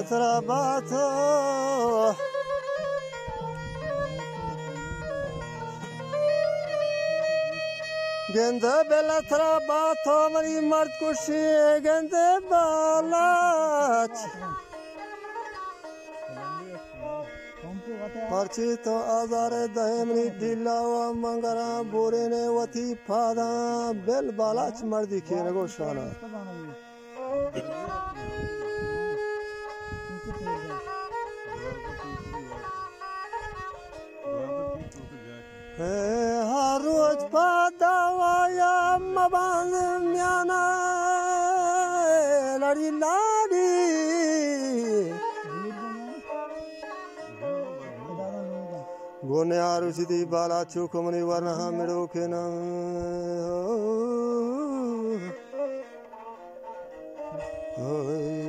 Let's Bella trabato Gende bella trabato mani mard kushi gende balat पर्ची तो आजारे दहेमनी दिला व मंगरा बोरे ने वती फादा बेल बालाच मर्दी को शाना 받으면 라리라리 고네 아루시디 발라 추코머니 와나 메로케나 어이.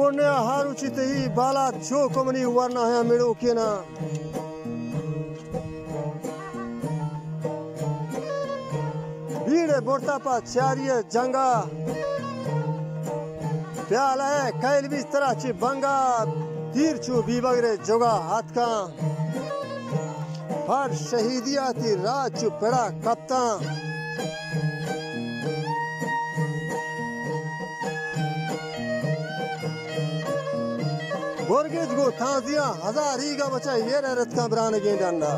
ಗೋಣೆ ಹಾರು ಚಿತೆ ಈ ಬಾಲ ಚೋ ಕಮನಿ ವರ್ಣ ಹಯ ಮಿಡೋ ಕೇನ भीड़ बोरता पा चारिय जंगा प्याला है कैल भी तरह ची बंगा तीर चू बीबगरे जोगा हाथ का पर शहीदिया ती रात चू पेड़ा कप्ता बोरगेज गो थाजिया हज़ार ही का बचा ये रत का बरान गे डंडा।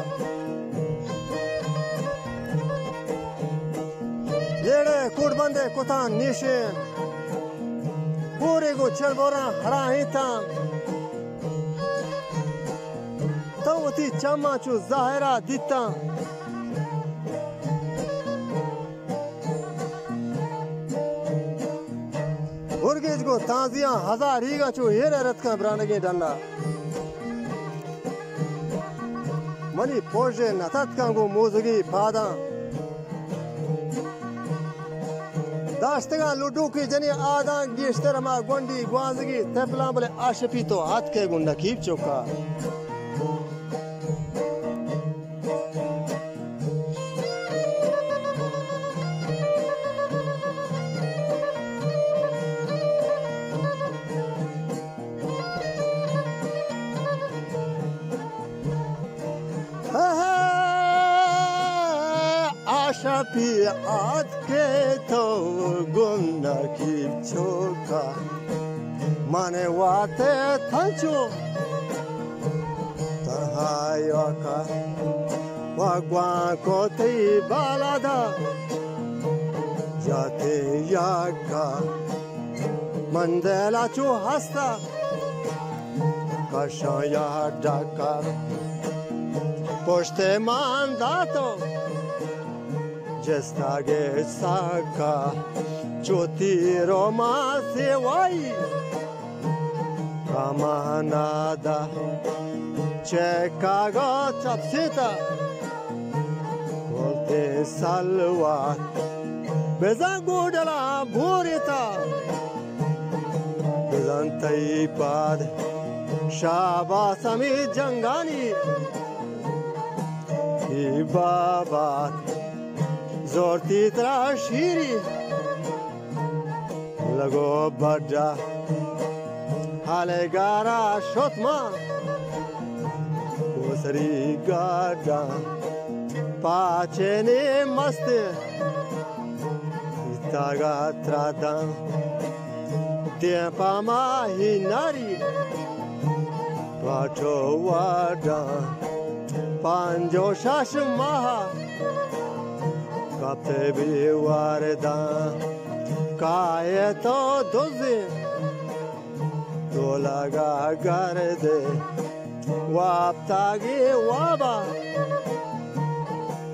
येड़े कुड़ बंदे कुता निशे पूरे को चल बोरा हरा उर्गेज को ताजिया हज़ार ही चू हेरे रत का ब्रांडगे डंडा। मनी पोजे नतत का गो मोजगी पादा। दाश्तगा लुडू की जनी आदा गिश्तर मा गोंडी ग्वाजगी, तेपला बले आशपी तो हाथ के गुंडा कीप चौका। तो गुंडा की चौका माने वाते थंचो तरहायो का वगवा को ती बालादा, जाते यागा। मंदेला चू हस्ता कशाया mandato Gestage saka Čuti Roma se vai Kamanada Čeka ga čapsita Kolte salva Beza gudala burita Bezantai pad Shaba sami jangani babat zorti trashiri lago badda hale gara shotma kosari gada pachene mast itaga trada tempa mahinari pacho wada panjo shash कत भी वारदा काए तो दुजे दोला गा कर दे। वापता गे वाबा।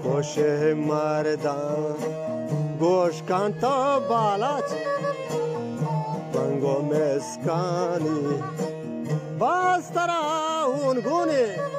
कोश मारदा। गोश कांत तो बालाच। पंगो मेस्कानी बस तरा उन गुनी।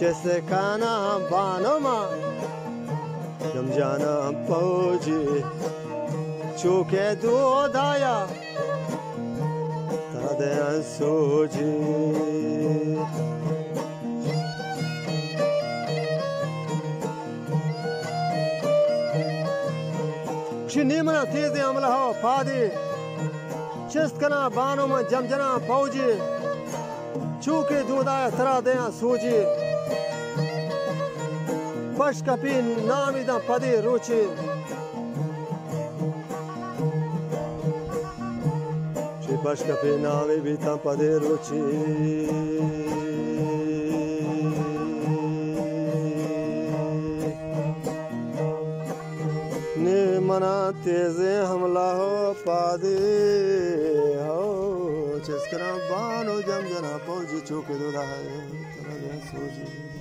खाना बानोमा जम जाना पौजी चूके दूध आया तादे sooji Şimdi tezi amla ha padi Çist kana bano ma jamjana pauji Çuke dudaya tara deya suji Baş kapin namidan padi ruchi Çi baş kapin nami bitan padi ने मना तेजे हमला हो पादे हो जिसकरा बानो जम जना पहुँची चौके दो सोजी